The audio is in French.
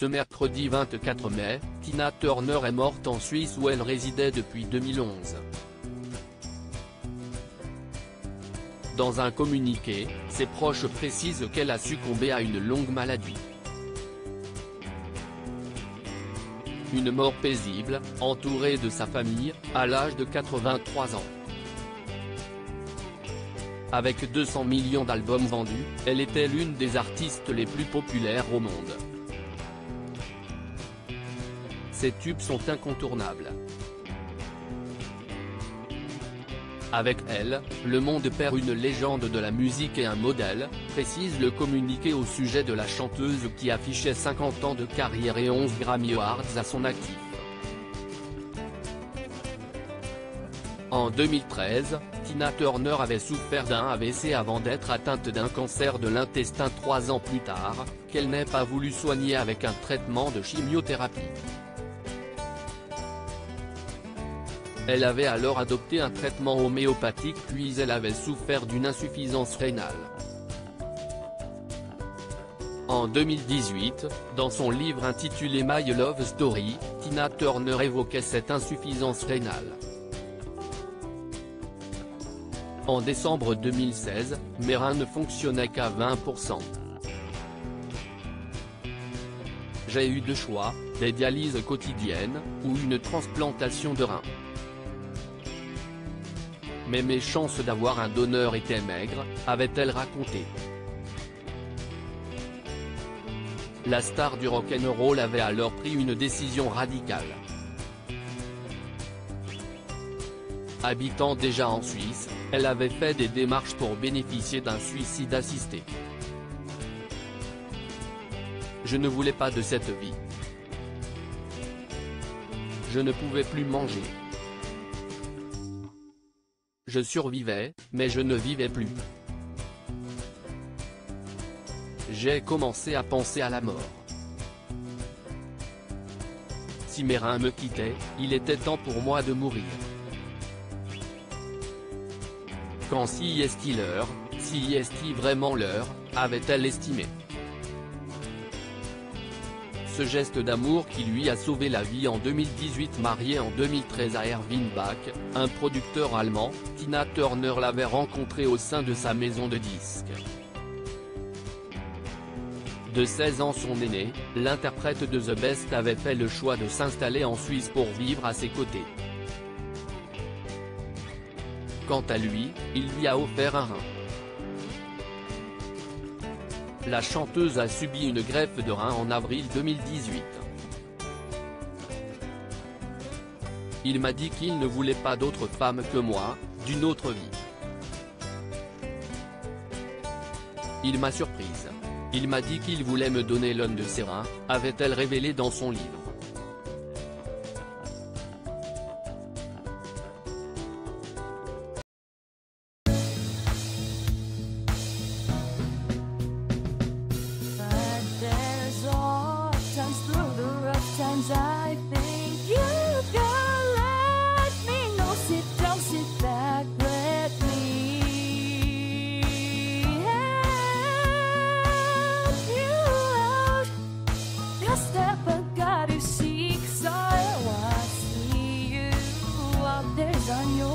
Ce mercredi 24 mai, Tina Turner est morte en Suisse où elle résidait depuis 2011. Dans un communiqué, ses proches précisent qu'elle a succombé à une longue maladie. Une mort paisible, entourée de sa famille, à l'âge de 83 ans. Avec 200 millions d'albums vendus, elle était l'une des artistes les plus populaires au monde. Ces tubes sont incontournables. Avec elle, le monde perd une légende de la musique et un modèle, précise le communiqué au sujet de la chanteuse qui affichait 50 ans de carrière et 11 Grammy Awards à son actif. En 2013, Tina Turner avait souffert d'un AVC avant d'être atteinte d'un cancer de l'intestin trois ans plus tard, qu'elle n'ait pas voulu soigner avec un traitement de chimiothérapie. Elle avait alors adopté un traitement homéopathique puis elle avait souffert d'une insuffisance rénale. En 2018, dans son livre intitulé My Love Story, Tina Turner évoquait cette insuffisance rénale. En décembre 2016, mes reins ne fonctionnaient qu'à 20%. J'ai eu deux choix, des dialyses quotidiennes, ou une transplantation de reins. Mais mes chances d'avoir un donneur étaient maigres, avait-elle raconté. La star du rock'n'roll avait alors pris une décision radicale. Habitant déjà en Suisse, elle avait fait des démarches pour bénéficier d'un suicide assisté. Je ne voulais pas de cette vie. Je ne pouvais plus manger. Je survivais, mais je ne vivais plus. J'ai commencé à penser à la mort. Si mes reins me quittaient, il était temps pour moi de mourir. Quand si est-il l'heure, si est-il vraiment l'heure, avait-elle estimé geste d'amour qui lui a sauvé la vie en 2018 marié en 2013 à Erwin Bach, un producteur allemand, Tina Turner l'avait rencontré au sein de sa maison de disques. De 16 ans son aîné, l'interprète de The Best avait fait le choix de s'installer en Suisse pour vivre à ses côtés. Quant à lui, il lui a offert un rein. La chanteuse a subi une greffe de rein en avril 2018. Il m'a dit qu'il ne voulait pas d'autre femme que moi, d'une autre vie. Il m'a surprise. Il m'a dit qu'il voulait me donner l'un de ses reins, avait-elle révélé dans son livre. done your